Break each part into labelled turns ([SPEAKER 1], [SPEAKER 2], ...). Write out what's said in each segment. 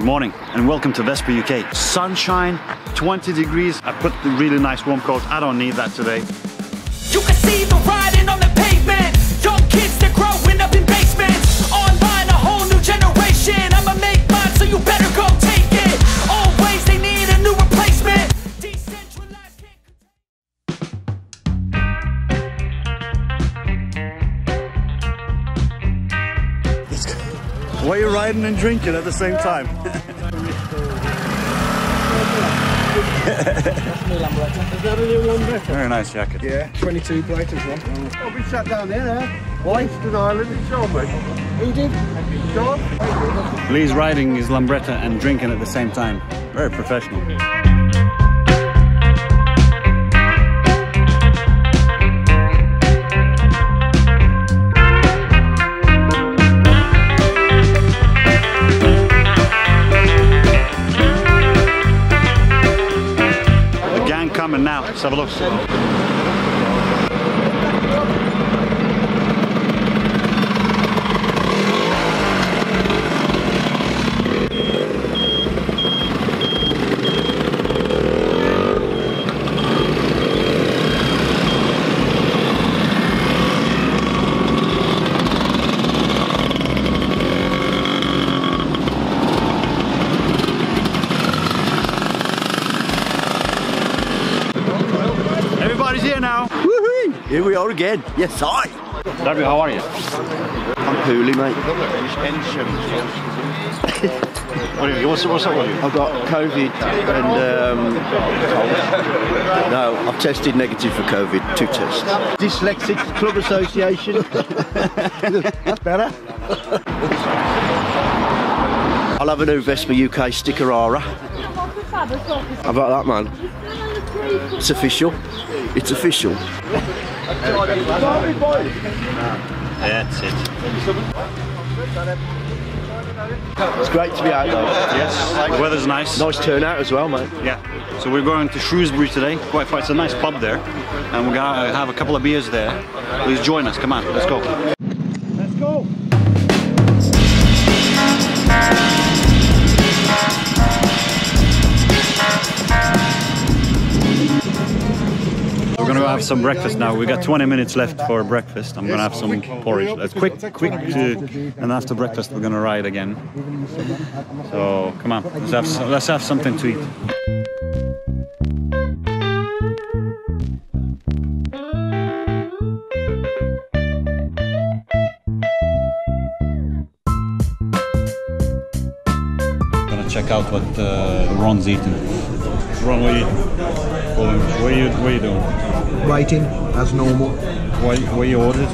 [SPEAKER 1] Good morning and welcome to Vespa UK. Sunshine, 20 degrees. I put the really nice warm coat. I don't need that today.
[SPEAKER 2] You can see the riding on the pavement. Young kids, they're growing up in basements. Online, a whole new generation. I'ma make mine, so you better go take it. Always, they need a new replacement. Decentralized
[SPEAKER 1] Why are you riding and drinking at the same time?
[SPEAKER 3] Is that a new Lambretta?
[SPEAKER 1] Very nice jacket.
[SPEAKER 3] Yeah, 22 plate as well.
[SPEAKER 4] Oh, I'll be sat down there now. Eh? Why? Stood Island in Shelby.
[SPEAKER 3] Who did?
[SPEAKER 4] John?
[SPEAKER 1] Lee's riding his Lambretta and drinking at the same time. Very professional. Let's have a look. Everybody's here now.
[SPEAKER 4] Here we are again. Yes, I.
[SPEAKER 1] Darby, how are you?
[SPEAKER 4] I'm poorly, mate.
[SPEAKER 1] What are you, what's, what's up with you?
[SPEAKER 4] I've got COVID and um, cold. No, I've tested negative for COVID. Two tests. Dyslexic Club Association. That's better. I'll have a new Vespa UK sticker aura. How about that, man? It's official. It's official.
[SPEAKER 1] That's it.
[SPEAKER 4] It's great to be out though.
[SPEAKER 1] Yes, the weather's nice.
[SPEAKER 4] Nice turnout as well, mate.
[SPEAKER 1] Yeah. So we're going to Shrewsbury today. Quite. It's a nice pub there, and we're gonna have a couple of beers there. Please join us. Come on, let's go. Have some breakfast now. We got 20 minutes left for breakfast. I'm gonna have some porridge. Let's quick, quick, uh, and after breakfast we're gonna ride again. So come on, let's have s- let's have something to eat. Check out what uh, Ron's eating. Ron, what are you? What are you? What are you doing?
[SPEAKER 3] Waiting, as normal.
[SPEAKER 1] What, what you ordered?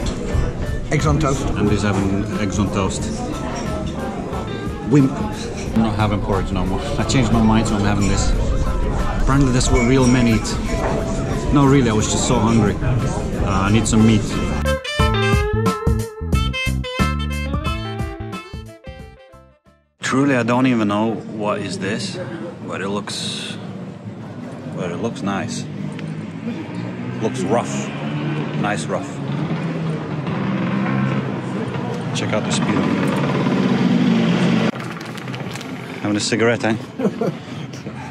[SPEAKER 3] Eggs on toast.
[SPEAKER 1] And he's having eggs on toast.
[SPEAKER 3] Wimp.
[SPEAKER 1] I'm not having porridge no more. I changed my mind, so I'm having this. Apparently, that's what real men eat. No, really, I was just so hungry. Uh, I need some meat. Truly, I don't even know what is this, but it looks, but it looks nice. Looks rough, nice rough. Check out the speed. Having a cigarette, eh?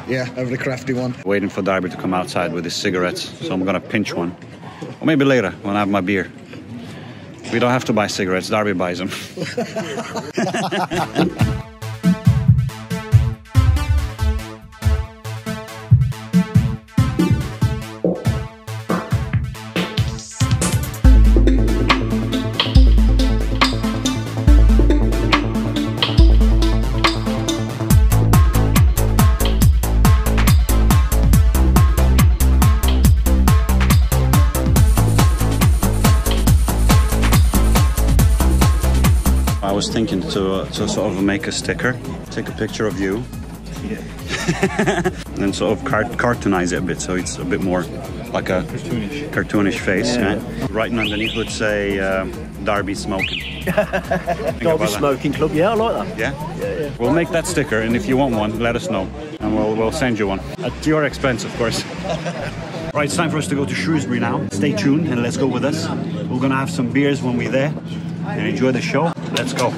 [SPEAKER 3] Yeah, over the crafty one.
[SPEAKER 1] Waiting for Darby to come outside with his cigarettes, so I'm gonna pinch one. Or maybe later when I have my beer. We don't have to buy cigarettes, Darby buys them. was thinking to, to sort of make a sticker, take a picture of you, Yeah. and sort of cart- cartoonize it a bit so it's a bit more like a cartoonish, cartoonish face. Right? Writing underneath would say uh, Darby smoking. Darby.
[SPEAKER 4] Smoking Club. Yeah, I like that.
[SPEAKER 1] Yeah? We'll make that sticker, and if you want one, let us know, and we'll, we'll send you one. At your expense, of course. right, it's time for us to go to Shrewsbury now. Stay tuned and let's go with us. We're gonna have some beers when we're there and enjoy the show. Let's go.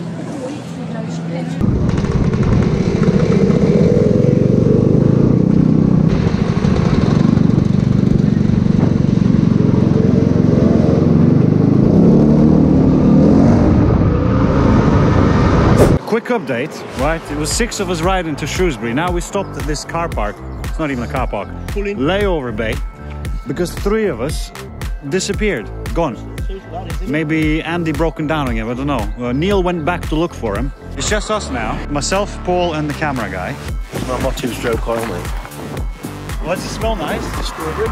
[SPEAKER 1] Quick update, right? It was six of us riding to Shrewsbury. Now we stopped at this car park. It's not even a car park. Layover bay. Because three of us disappeared, gone. Maybe Andy broken down again, I don't know. Uh, Neil went back to look for him. It's just us now. Myself, Paul, and the camera guy.
[SPEAKER 4] I'm not stroke.
[SPEAKER 1] Well, does it smell nice?
[SPEAKER 4] It's Strawberry?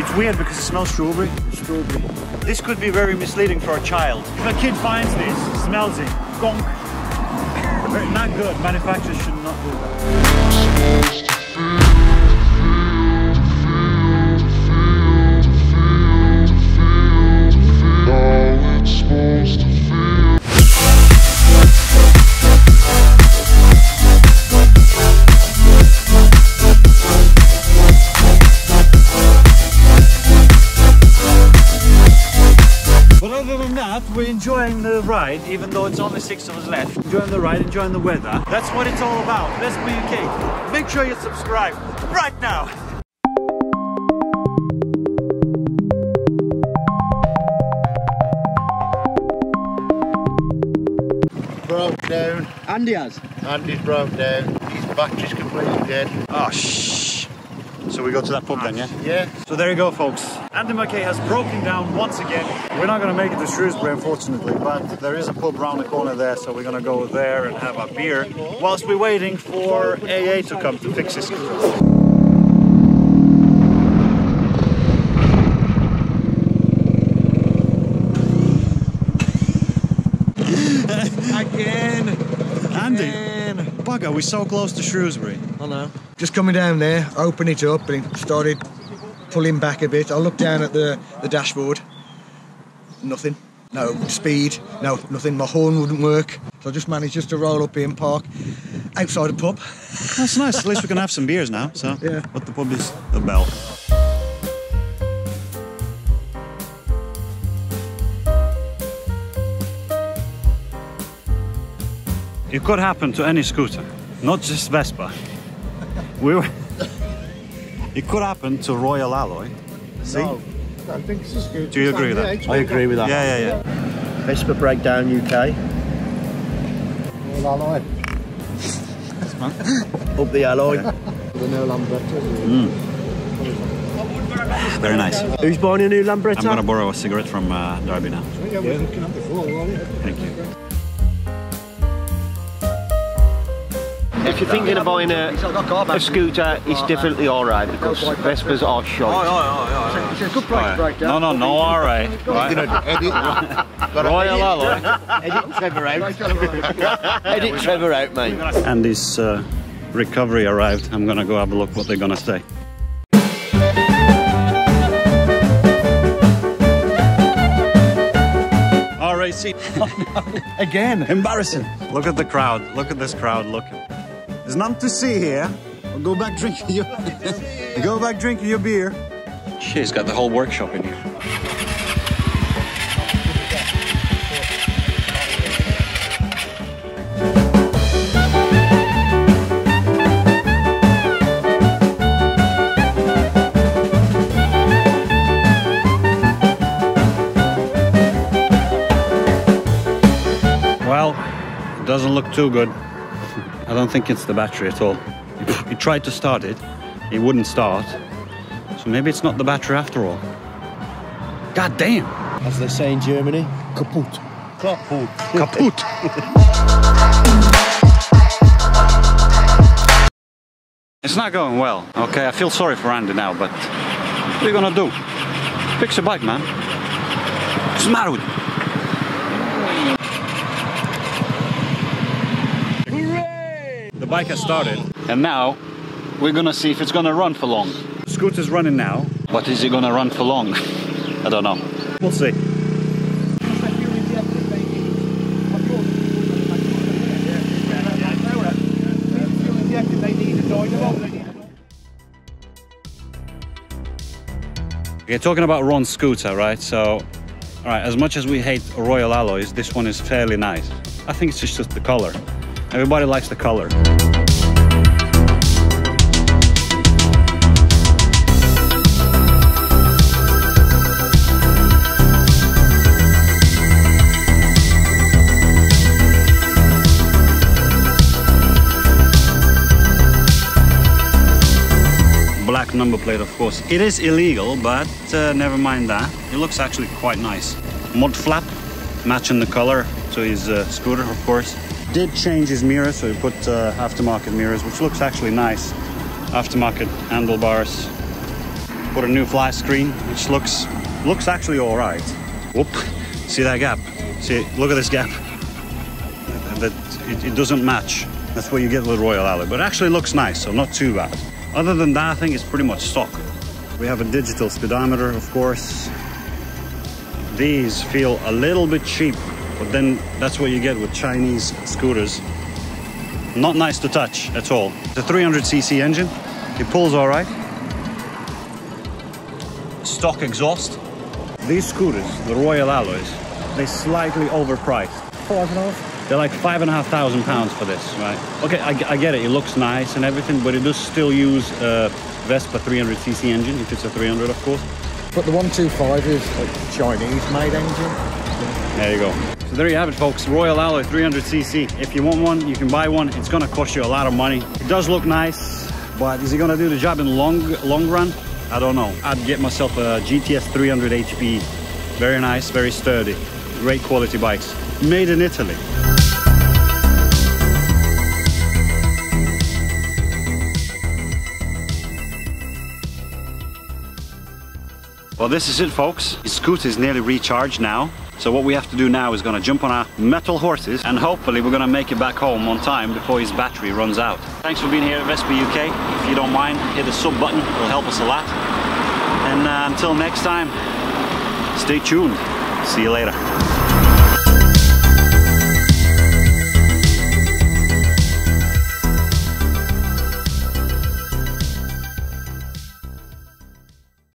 [SPEAKER 1] It's weird because it smells strawberry.
[SPEAKER 4] Strawberry.
[SPEAKER 1] This could be very misleading for a child. If a kid finds this, smells it, gonk. Not good. Manufacturers should not do that. But other than that, we're enjoying the ride, even though it's only six of us left. Enjoying the ride, enjoying the weather. That's what it's all about. Let's be UK. Make sure you subscribe right now.
[SPEAKER 5] Broke down.
[SPEAKER 4] Andy has.
[SPEAKER 5] Andy's broke down. His battery's completely dead.
[SPEAKER 1] Oh, shh. So we go to that pub then, yeah?
[SPEAKER 5] Yeah.
[SPEAKER 1] So there you go, folks. Andy McKay has broken down once again. We're not going to make it to Shrewsbury, unfortunately, but there is a pub round the corner there, so we're going to go there and have a beer whilst we're waiting for AA to come to fix his bugger, we're so close to Shrewsbury.
[SPEAKER 3] I know. Just coming down there, open it up, and it started pulling back a bit. I looked down at the, the dashboard. Nothing. No speed. No, nothing. My horn wouldn't work. So I just managed just to roll up here and park outside a pub.
[SPEAKER 1] That's nice. At least we can have some beers now. So,
[SPEAKER 3] Yeah.
[SPEAKER 1] But the pub is the bell. It could happen to any scooter, not just Vespa. We were. It could happen to Royal Alloy. See?
[SPEAKER 5] I think it's a scooter.
[SPEAKER 1] Do you agree with that?
[SPEAKER 4] I agree with that.
[SPEAKER 1] Yeah, yeah, yeah.
[SPEAKER 4] Vespa Breakdown UK.
[SPEAKER 5] Well, alloy.
[SPEAKER 4] Up the alloy.
[SPEAKER 5] The no Lambretta.
[SPEAKER 1] Very nice.
[SPEAKER 4] Who's buying a new Lambretta?
[SPEAKER 1] I'm gonna borrow a cigarette from uh, Darby now.
[SPEAKER 5] Yeah, we were looking at before, weren't we?
[SPEAKER 1] Thank you.
[SPEAKER 6] If you're thinking of buying a, a scooter, it's definitely alright because Vespas are short.
[SPEAKER 3] It's a good price breakdown.
[SPEAKER 1] No, no, no, all right.
[SPEAKER 5] You know, edit.
[SPEAKER 6] Royal Alloy. Edit Trevor out. Edit Trevor out, mate.
[SPEAKER 1] Andy's uh, recovery arrived. I'm gonna go have a look what they're gonna say. RAC. Again. Embarrassing. Look at the crowd. Look at this crowd looking. There's nothing to see here. Go back drinking your Go back drinking your beer. She's got the whole workshop in here. Well, it doesn't look too good. I don't think it's the battery at all. He tried to start it, it wouldn't start. So maybe it's not the battery after all. God damn!
[SPEAKER 4] As they say in Germany, kaput.
[SPEAKER 5] Kaput.
[SPEAKER 1] Kaput! it's not going well. Okay, I feel sorry for Andy now, but what are you gonna do? Fix your bike, man. What's the matter with you? Bike has started, and now we're gonna see if it's gonna run for long. Scooter's running now, but is it gonna run for long? I don't know. We'll see. Okay, talking about Ron's scooter, right? So, all right, as much as we hate Royal Alloys, this one is fairly nice. I think it's just, just the color. Everybody likes the color. black number plate of course. It is illegal, but uh, never mind that. It looks actually quite nice. Mud flap, matching the color to his uh, scooter of course. Did change his mirrors, so he put uh, aftermarket mirrors, which looks actually nice. Aftermarket handlebars. Put a new fly screen, which looks looks actually all right. Whoop! See that gap? See, look at this gap. That it, it doesn't match. That's what you get with Royal Alloy, but it actually looks nice, so not too bad. Other than that, I think it's pretty much stock. We have a digital speedometer, of course. These feel a little bit cheap, but then that's what you get with Chinese scooters. Not nice to touch at all. The 300cc engine, it pulls all right. Stock exhaust. These scooters, the Royal Alloys, they're slightly overpriced.
[SPEAKER 5] Five and a half.
[SPEAKER 1] They're like five and a half thousand pounds for this, right? Okay, I, I get it. It looks nice and everything, but it does still use a Vespa 300cc engine, if it's a 300, of course.
[SPEAKER 5] But the 125 is like Chinese made engine.
[SPEAKER 1] There you go. So there you have it, folks. Royal Alloy 300cc. If you want one, you can buy one. It's gonna cost you a lot of money. It does look nice, but is it gonna do the job in long long run? I don't know. I'd get myself a GTS 300 HP. Very nice, very sturdy. Great quality bikes. Made in Italy. Well, this is it, folks. His scooter is nearly recharged now. So what we have to do now is gonna jump on our metal horses and hopefully we're gonna make it back home on time before his battery runs out. Thanks for being here at Vespa UK. If you don't mind, hit the sub button. It'll help us a lot. And uh, until next time, stay tuned. See you later.